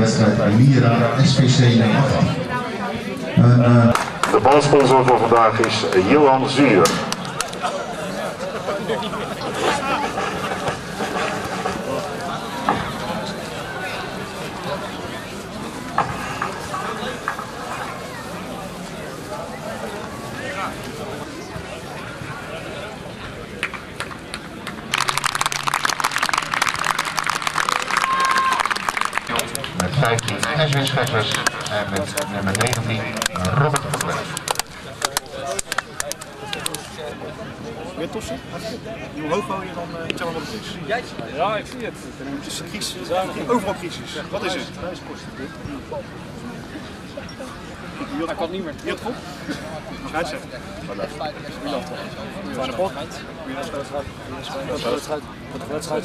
wedstrijd Mira SVC 18. En, uh... De balsponsor voor vandaag is Johan Zuur. Met 15 Edwin Scheppers en met nummer 19 Robert van Klerk. Weer tossen? Hoe hoog hou je dan uh, zeg maar, op de crisis? Ja, ik zie het. Het is een crisis. Overal crisis. Wat is het? Hij kan niet meer. Je had goed? Scheidsrechter. Van de bal. Wat de wedstrijd. Wat de wedstrijd.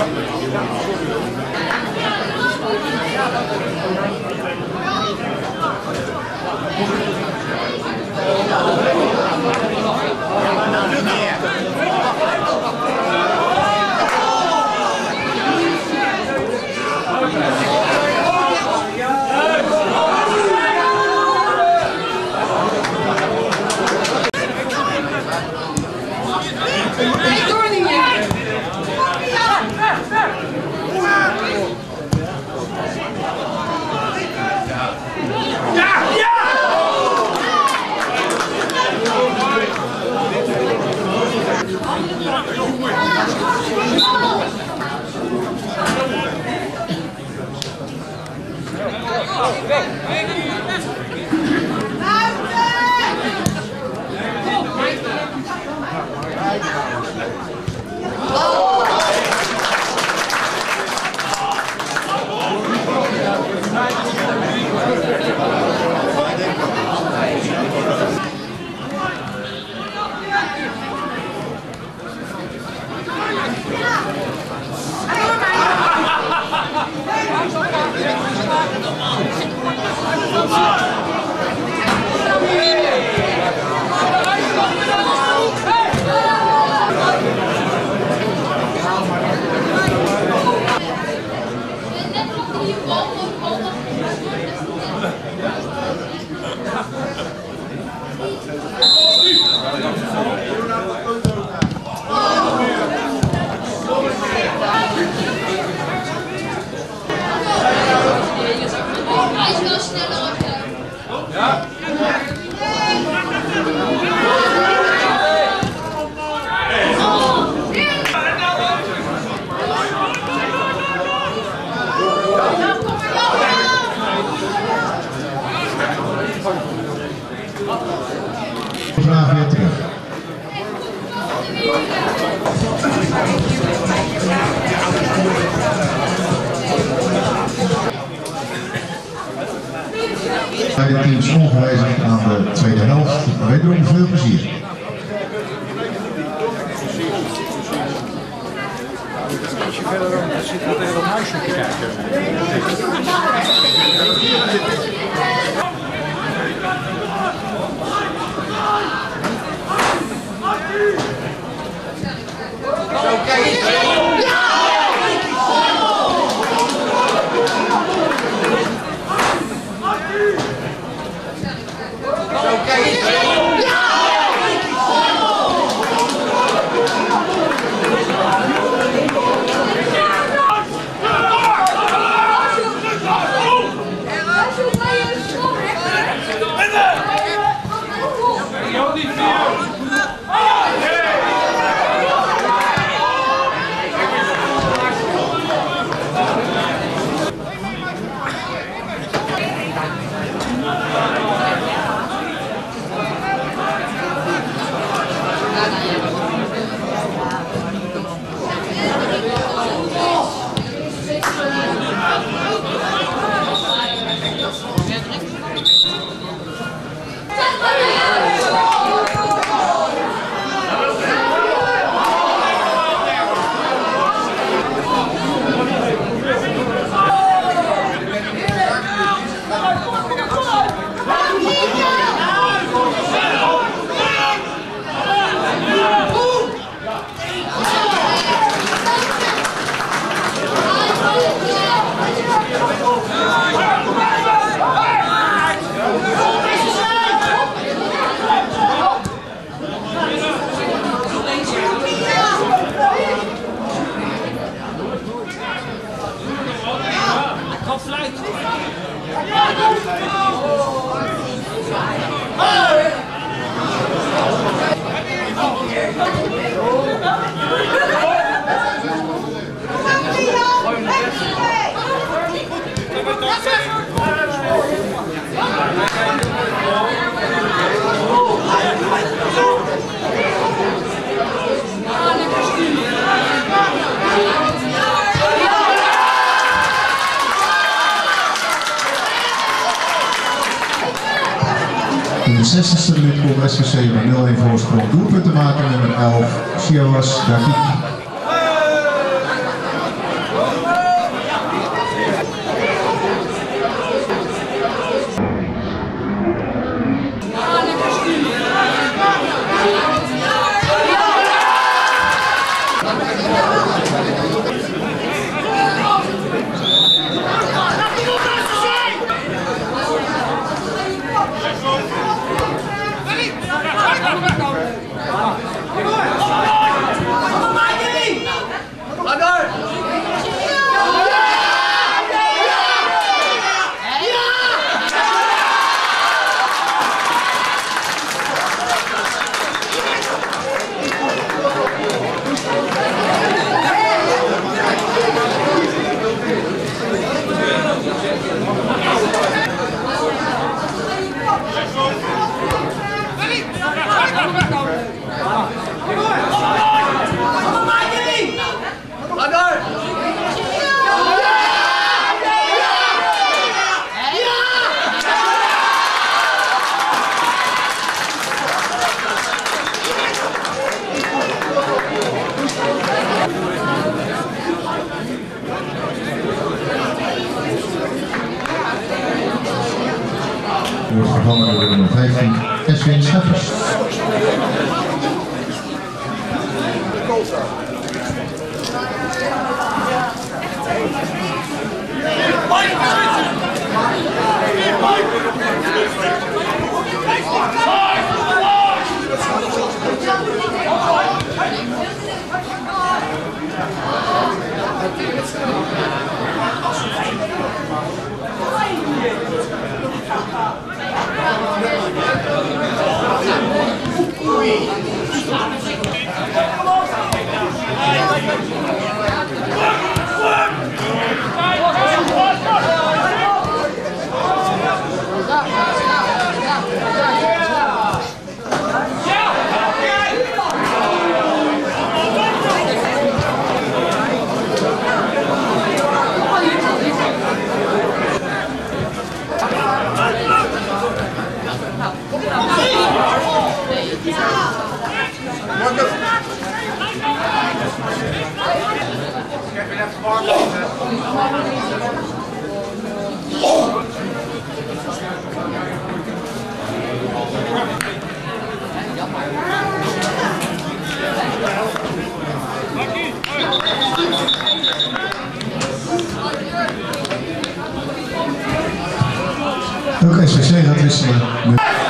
Thank you. Ietsje verder dan zit kijken. In de 60ste minuut komt SVC met 0-1 voorsprong. Doelpunten maken nummer 11, Siawas Dakik. SVC gaat wisselen met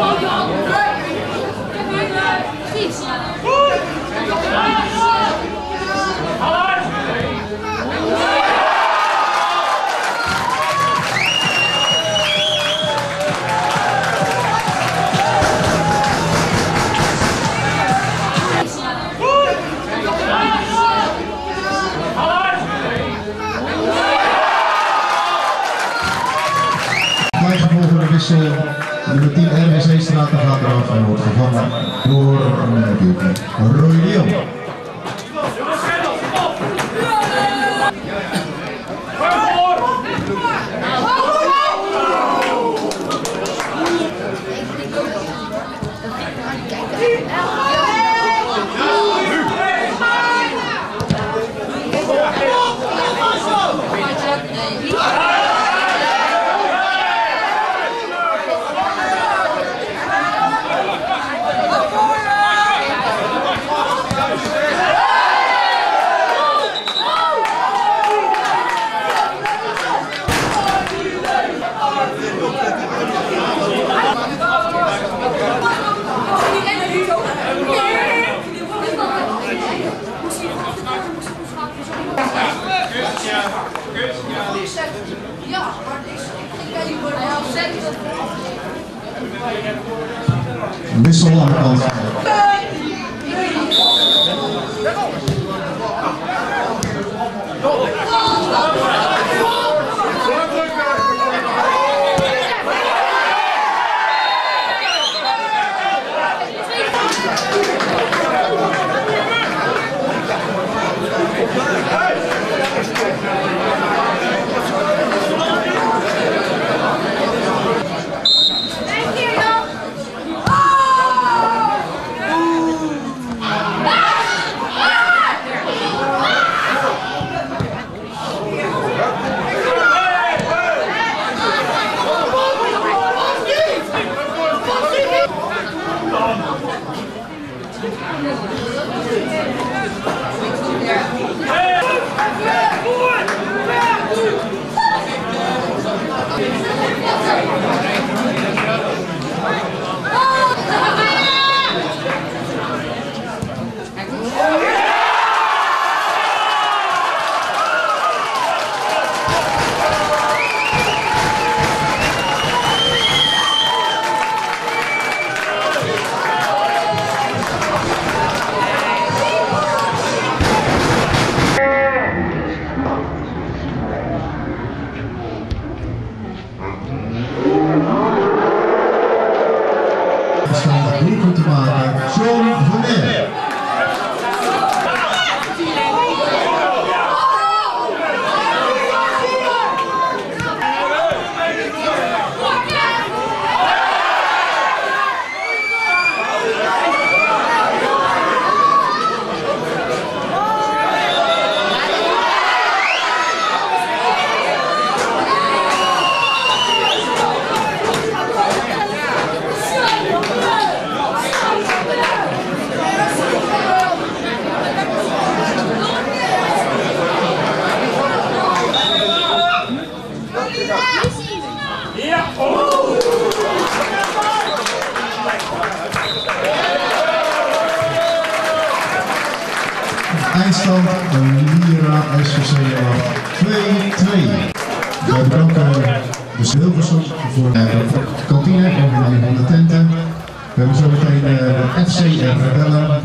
어, Ja, maar ik niet hoe hij afzet. Wissel aan de kant. Stand Eindstand Lira SVC 2-2. We bedanken de Hilversum voor eh, de kantine en van de tenten. We hebben zo meteen eh, de FC Rebellen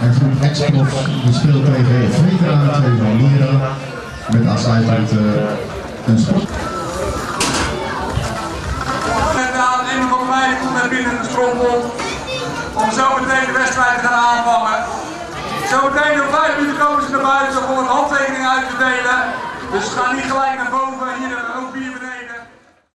en groep Exprof die speelt tegen Veteraan 2 van Lira. Met aansluitend eh, een sport. De meiden komt naar binnen de strompel om zo meteen de wedstrijd te gaan aanvangen. Zometeen om vijf minuten komen ze naar buiten om een handtekening uit te delen. Dus ga niet gelijk naar boven.